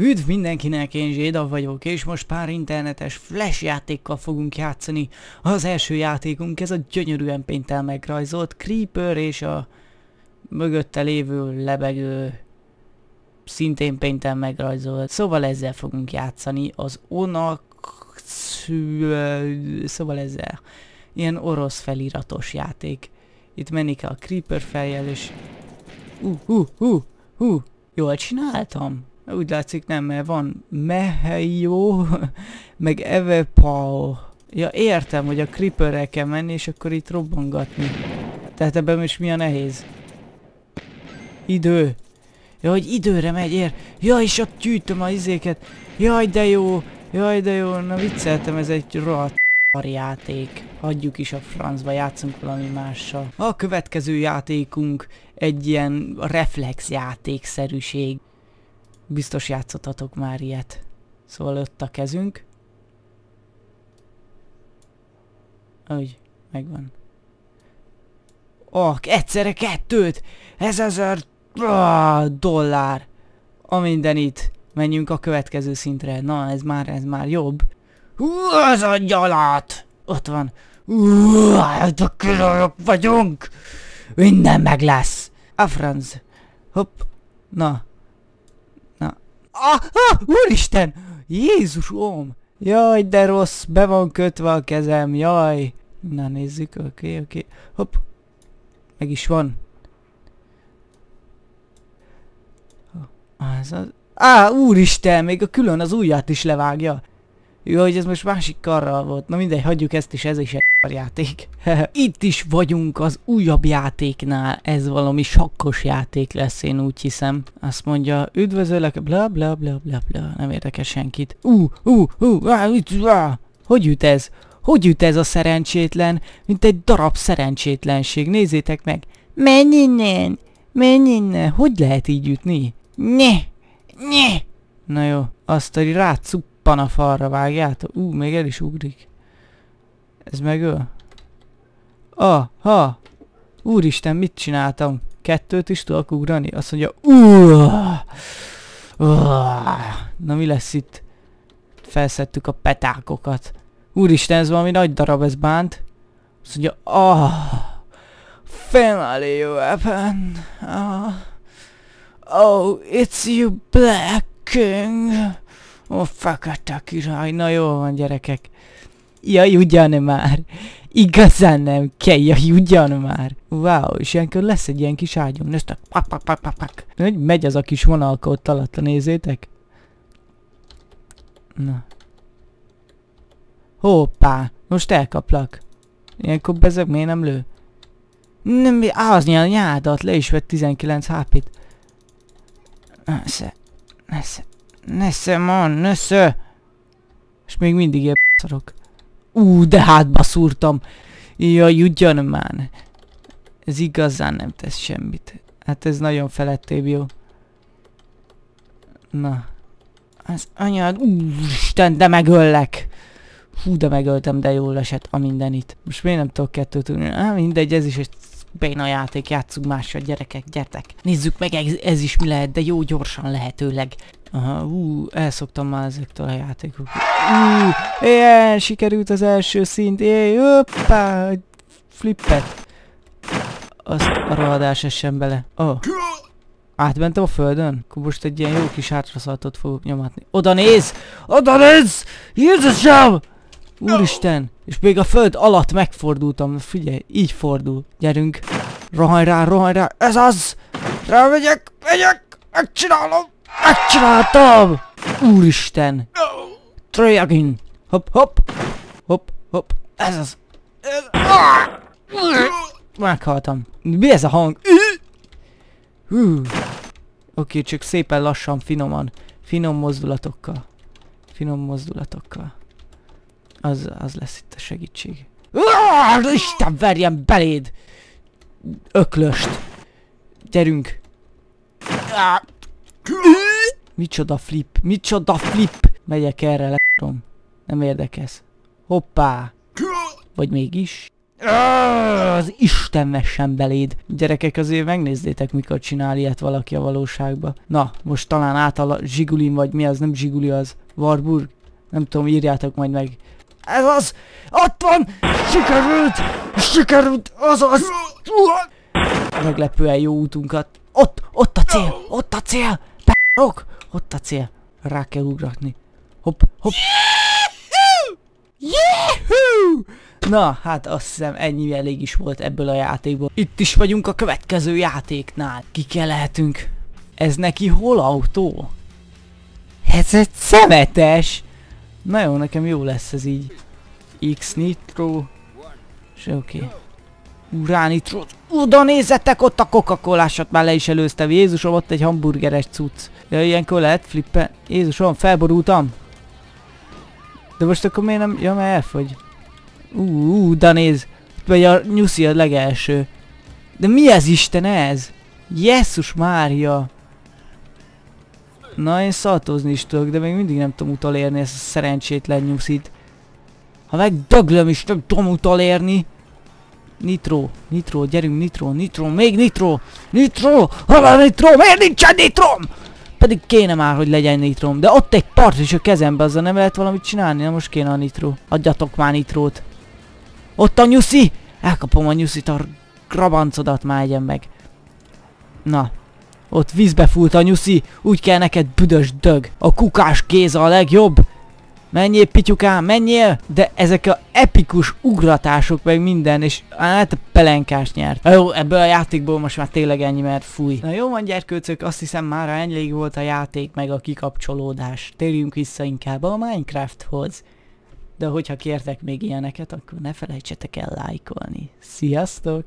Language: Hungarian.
Üdv mindenkinek, én Zséda vagyok, és most pár internetes flash játékkal fogunk játszani. Az első játékunk ez a gyönyörűen péntel megrajzolt Creeper és a mögötte lévő lebegő szintén péntel megrajzolt. Szóval ezzel fogunk játszani, az Onak... Szóval ezzel. Ilyen orosz feliratos játék. Itt menni kell a Creeper feljel, és... Uh, uh, uh, uh, jól csináltam? Úgy látszik nem, mert van Mehejó, meg Evepao. Ja, értem, hogy a creeperre kell menni, és akkor itt robbangatni. Tehát ebben is mi a nehéz? Idő. Ja, hogy időre megy, ér. Ja, és ott gyűjtöm a izéket. Jaj, de jó. Jaj, de jó. Na vicceltem, ez egy rohadt játék. Hagyjuk is a francba, játszunk valami mással. A következő játékunk egy ilyen reflex játékszerűség. Biztos játszottatok már ilyet. Szóval ott a kezünk. Úgy, megvan. Oh, egyszerre kettőt! Ez ezer dollár! A mindenit. Menjünk a következő szintre. Na, ez már, ez már jobb. Hú, ez a gyalat! Ott van. Hú, hát vagyunk! Minden meg lesz! A franz. Hopp. Na, Ah, ah, úristen! Jézusom! Jaj, de rossz, be van kötve a kezem, jaj! Na nézzük, oké, okay, oké. Okay. Hopp! Meg is van. Az az... Á, úristen, még a külön az ujját is levágja. Jó, hogy ez most másik karral volt. Na mindegy, hagyjuk ezt is, ez is egy játék. Itt is vagyunk az újabb játéknál. Ez valami sakkos játék lesz, én úgy hiszem. Azt mondja, üdvözöllek, bla bla bla bla bla. Nem érdekel senkit. Ú, ú, ú. Hogy üt ez? Hogy üt ez a szerencsétlen? Mint egy darab szerencsétlenség. Nézzétek meg. Menj innen! Menj innen! Hogy lehet így ütni? Ne! Ne! Na jó, azt a rácuppan a falra vágjátok. Ú, még el is ugrik. Ez megöl? Ah, ha! Úristen, mit csináltam? Kettőt is tudok ugrani? Azt mondja, uh, Na mi lesz itt? Felszedtük a petákokat. Úristen, ez valami nagy darab, ez bánt. Azt mondja, ah, family weapon. Ah. Oh, it's you, Black King. Oh, fekete király. Na jó van, gyerekek. Jaj, ugyan már. Igazán nem kell, jaj, ugyan már. Wow, és ilyenkor lesz egy ilyen kis ágyom. Néztek, pak, pak, pak, pak, pak. Megy az a kis vonalka ott alatt, nézzétek. Na. Hoppá, most elkaplak. Ilyenkor bezeg miért nem lő? Nem, az a nyádat, le is vett 19 HP-t. Nesze, nesze, nesze, man, nesze. És még mindig ilyen szarok. Ú, de hátba szúrtam. Jaj, ugyan már. Ez igazán nem tesz semmit. Hát ez nagyon felettébb jó. Na. Az anyád, úristen, de megöllek. Hú, de megöltem, de jól esett a mindenit. Most miért nem tudok kettőt tudni? Á, mindegy, ez is egy béna játék, játsszuk mással, gyerekek, gyertek. Nézzük meg, ez, ez is mi lehet, de jó gyorsan lehetőleg. Aha, ú, elszoktam már ezektől a játékok. Ú, ilyen, sikerült az első szint, éj, hoppá, flippet. Azt a rohadás essen bele. Oh. Átmentem a földön? Akkor most egy ilyen jó kis hátraszaltot fogok nyomatni. Oda néz! Oda néz! Jézusom! Úristen! És még a föld alatt megfordultam. Figyelj, így fordul. Gyerünk. Rohanj rá, rohanj rá. Ez az! Rámegyek, megyek! Megcsinálom! Megcsináltam! Úristen! Try again! Hopp, hopp! Hopp, hopp! Ez az! Ez... Meghaltam. Mi ez a hang? Hú. Oké, csak szépen lassan, finoman. Finom mozdulatokkal. Finom mozdulatokkal. Az, az lesz itt a segítség. Isten verjen beléd! Öklöst! Gyerünk! Micsoda flip, micsoda flip! Megyek erre, lerom. Nem érdekes. Hoppá! Vagy mégis? Az Isten vessen beléd. Gyerekek, azért megnézzétek, mikor csinál ilyet valaki a valóságba. Na, most talán átal Zsigulin, vagy mi az, nem Zsiguli az, Warburg. Nem tudom, írjátok majd meg. Ez az! Ott van! Sikerült! Sikerült! Az az! Meglepően jó útunkat. Ott! Ott a cél! Ott a cél! P***ok! Ott a cél. Rá kell ugratni. Hopp, hopp. Yahoo! Na, hát azt hiszem ennyi elég is volt ebből a játékból. Itt is vagyunk a következő játéknál. Ki kell lehetünk. Ez neki hol autó? Ez egy szemetes! Na jó, nekem jó lesz ez így. X Nitro. És oké. Okay. Urá Nitro. Oda nézzetek, ott a coca colásat már le is előztem. Jézusom, ott egy hamburgeres cucc. Ja, ilyenkor lehet flippen. Jézusom, felborultam. De most akkor miért nem... Ja, mert elfogy. Ú, uh, néz. Vagy a nyuszi a legelső. De mi ez Isten ez? Jézus Mária. Na, én szaltozni is tudok, de még mindig nem tudom utolérni ezt a szerencsétlen nyuszit. Ha megdöglöm is, nem tudom utolérni. Nitro, nitro, gyerünk, nitro, nitro, még nitro, nitro, hala nitro, miért nincsen nitrom? Pedig kéne már, hogy legyen nitrom, de ott egy part is a kezembe, azzal nem lehet valamit csinálni, na most kéne a nitro. Adjatok már nitrót. Ott a nyuszi! Elkapom a nyuszit, a grabancodat már egyen meg. Na. Ott vízbe fúlt a nyuszi, úgy kell neked büdös dög. A kukás kéza a legjobb. Menjél, pityukám, menjél! De ezek a epikus ugratások meg minden, és hát a pelenkás nyert. Na jó, ebből a játékból most már tényleg ennyi, mert fúj. Na jó van gyerkőcök, azt hiszem már ennyi volt a játék, meg a kikapcsolódás. Térjünk vissza inkább a Minecrafthoz. De hogyha kértek még ilyeneket, akkor ne felejtsetek el lájkolni. Sziasztok!